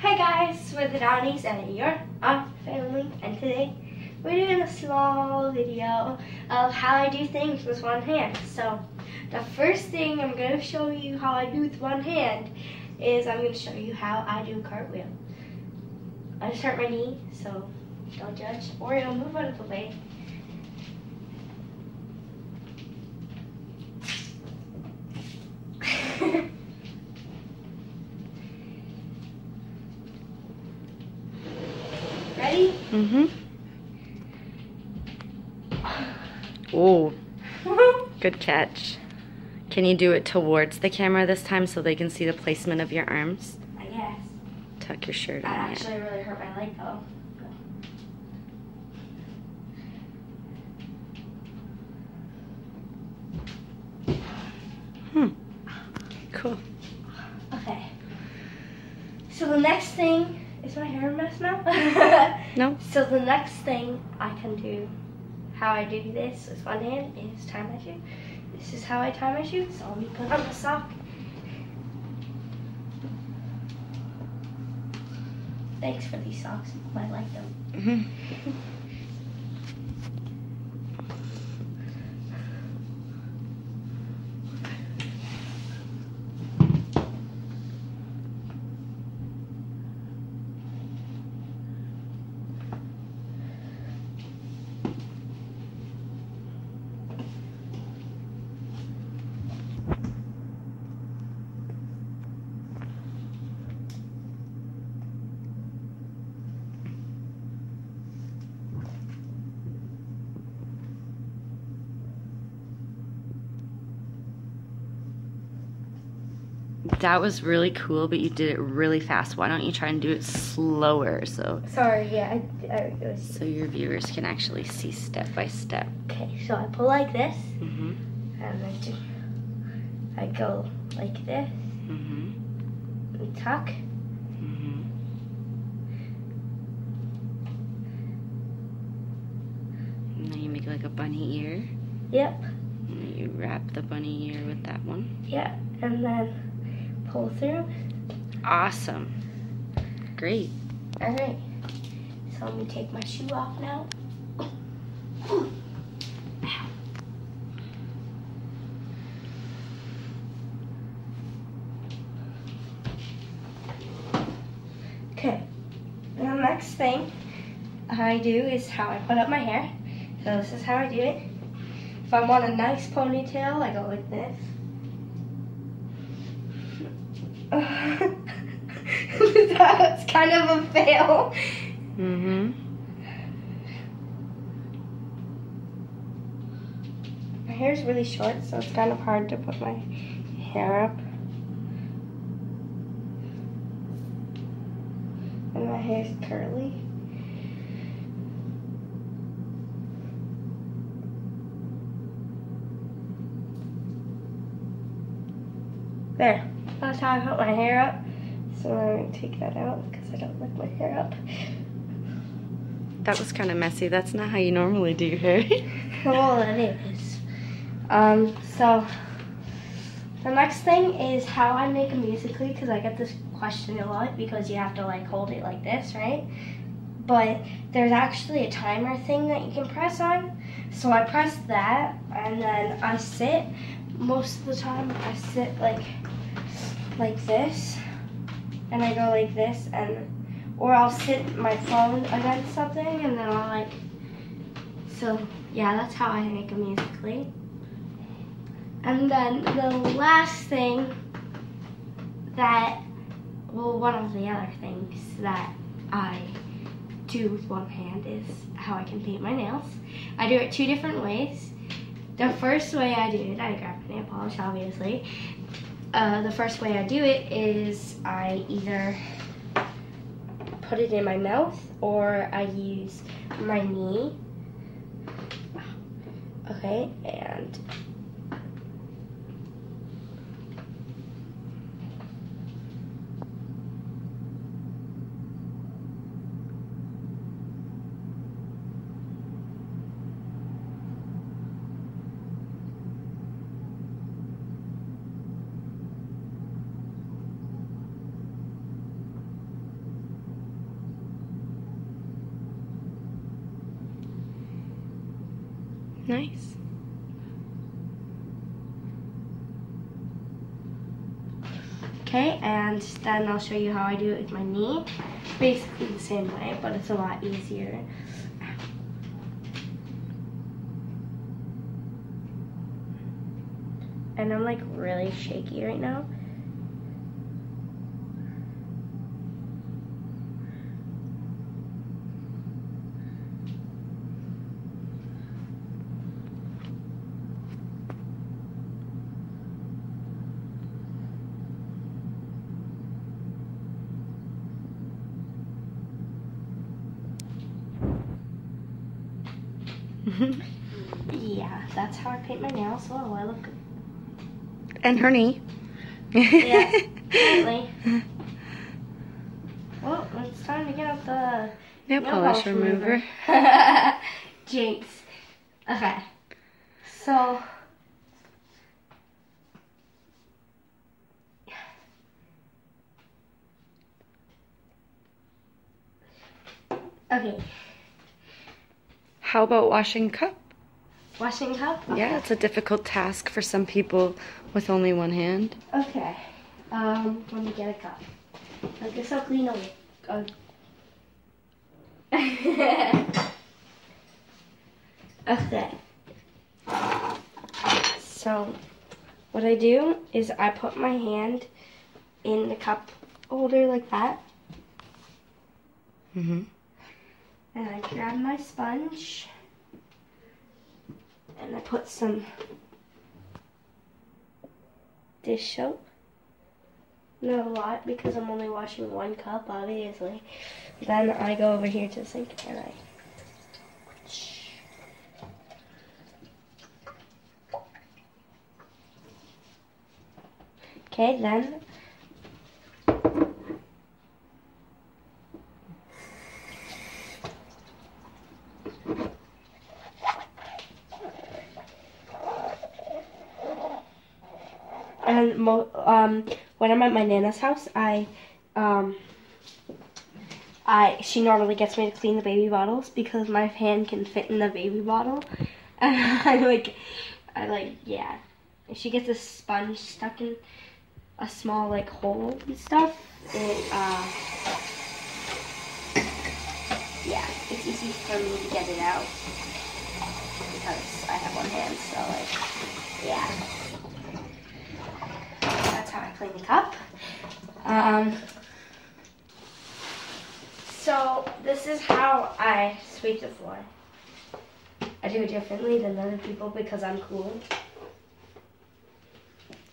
Hi guys, we're the Downeys and you're our family and today we're doing a small video of how I do things with one hand. So the first thing I'm going to show you how I do with one hand is I'm going to show you how I do a cartwheel. I just hurt my knee, so don't judge. Or it'll move out of the way. Mm-hmm. Oh, good catch. Can you do it towards the camera this time so they can see the placement of your arms? I guess. Tuck your shirt That on. actually really hurt my leg though. Hmm. Cool. Okay. So the next thing is my hair a mess now. No? So the next thing I can do, how I do this with one hand, is tie my shoe. This is how I tie my shoe. So let me put on the sock. Thanks for these socks. I like them. Mm-hmm. That was really cool, but you did it really fast. Why don't you try and do it slower so Sorry, yeah, I, I, was. so your viewers can actually see step by step? Okay, so I pull like this, Mm-hmm. and then just, I go like this, Mm-hmm. and tuck, Mm-hmm. And then you make like a bunny ear. yep, And you wrap the bunny ear with that one. Yeah, and then pull through. Awesome. Great. All right, so let me take my shoe off now. Okay, the next thing I do is how I put up my hair. So this is how I do it. If I want a nice ponytail, I go like this. That's kind of a fail. Mm-hmm. My hair's really short, so it's kind of hard to put my hair up. And my hair's curly. There. That's how I put my hair up. So I'm going to take that out because I don't like my hair up. That was kind of messy. That's not how you normally do your hair. Well, it is. Um, so the next thing is how I make a musical.ly because I get this question a lot because you have to like hold it like this, right? But there's actually a timer thing that you can press on. So I press that and then I sit. Most of the time I sit like like this and I go like this and or I'll sit my phone against something and then I'll like so yeah, that's how I make a musical.ly. And then the last thing that, well, one of the other things that I do with one hand is how I can paint my nails. I do it two different ways. The first way I do it, I grab nail polish, obviously. Uh, the first way I do it is I either put it in my mouth or I use my knee Okay, and Nice. Okay, and then I'll show you how I do it with my knee. Basically the same way, but it's a lot easier. And I'm like really shaky right now. yeah, that's how I paint my nails. Oh, I look good. and her knee. Yeah, apparently. Well, it's time to get out the Nail polish remover. Jinx. Okay. So. Okay. How about washing cup? Washing cup? Yeah, it's a difficult task for some people with only one hand. Okay. Um, let me get a cup. I guess I'll clean away. Uh, okay. So, what I do is I put my hand in the cup holder like that, Mm-hmm. And I grab my sponge, and I put some dish soap. Not a lot because I'm only washing one cup, obviously. Then I go over here to the sink and I. Okay, then. And um, when I'm at my nana's house, I, um, I she normally gets me to clean the baby bottles because my hand can fit in the baby bottle, and I like, I like yeah. If she gets a sponge stuck in a small like hole and stuff, it uh, yeah, it's easy for me to get it out because I have one hand, so like yeah clean the cup. Um, so this is how I sweep the floor. I do it differently than other people because I'm cool.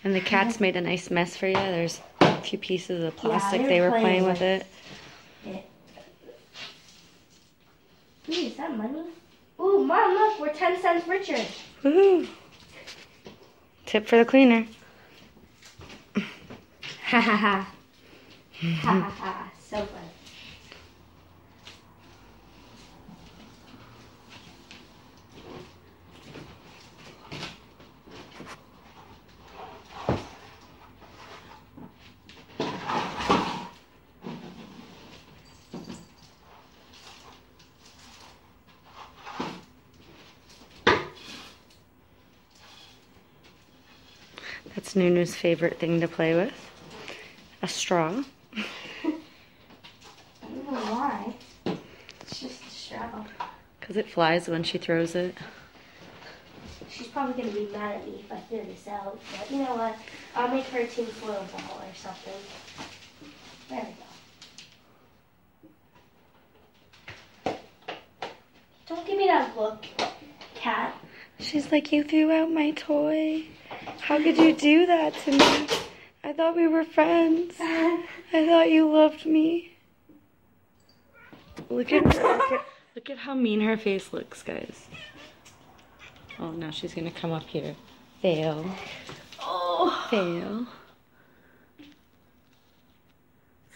And the cat's made a nice mess for you. There's a few pieces of plastic they they were playing playing with with. it. Ooh, is that money? Ooh, mom, look, we're 10 cents richer. Woohoo! Tip for the cleaner. Ha ha ha. Ha ha ha. So funny. That's Nunu's favorite thing to play with. A straw. I don't know why. It's just a straw. Because it flies when she throws it. She's probably gonna be mad at me if I throw this out, but you know what? I'll make her a tinfoil ball or something. There we go. Don't give me that look, cat. She's like, You threw out my toy. How could you do that to me? I thought we were friends. I thought you loved me. Look at her. Look at, look at how mean her face looks, guys. Oh, now she's gonna come up here. Fail. oh. Fail.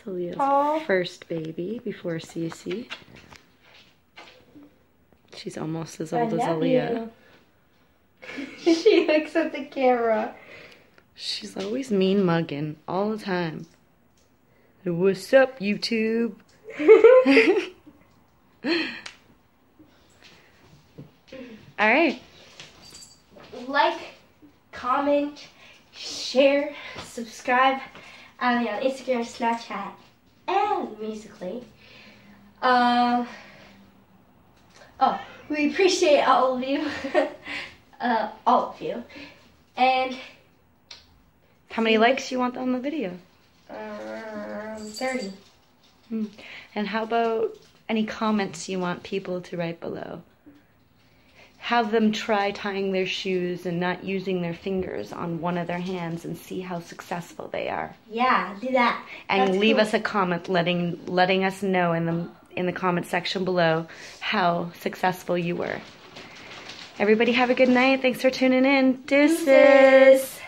Salia's Aw. first baby before Cece. She's almost as old as Aaliyha. she looks at the camera. She's always mean mugging all the time. What's up, YouTube? All right. like, comment, share, subscribe. I'm on Instagram, Snapchat, and Musical.ly. Um. Oh, we appreciate all of you, uh, all of you, and How many likes you want on the video? um, thirty. And how about any comments you want people to write below? Have them try tying their shoes and not using their fingers on one of their hands and see how successful they are. Yeah, do that. And That's leave cool. us a comment letting letting us know in the in the comment section below how successful you were. Everybody have a good night. Thanks for tuning in. Deuces. Deuces.